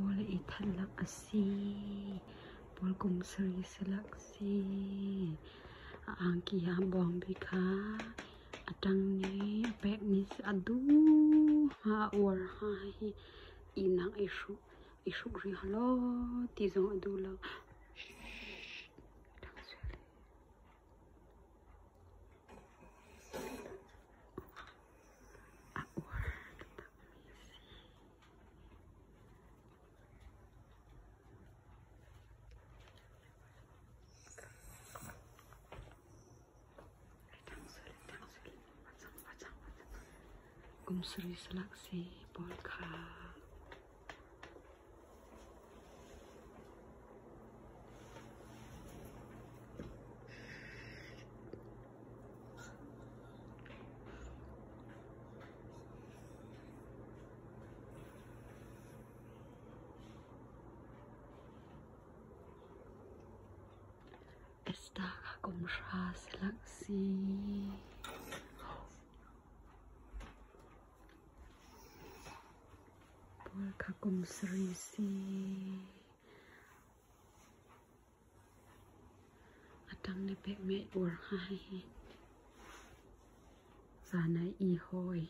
pol ithalak asi pol kum sari salak si ang ki ha bong bika. Atang ni pek ni adu ha or ha inang isu isu ri halo ti zong adu la Kum sri seleksi polka. Esta kum sra seleksi. kakum serisi atang ni pek me ur hai sana i hoi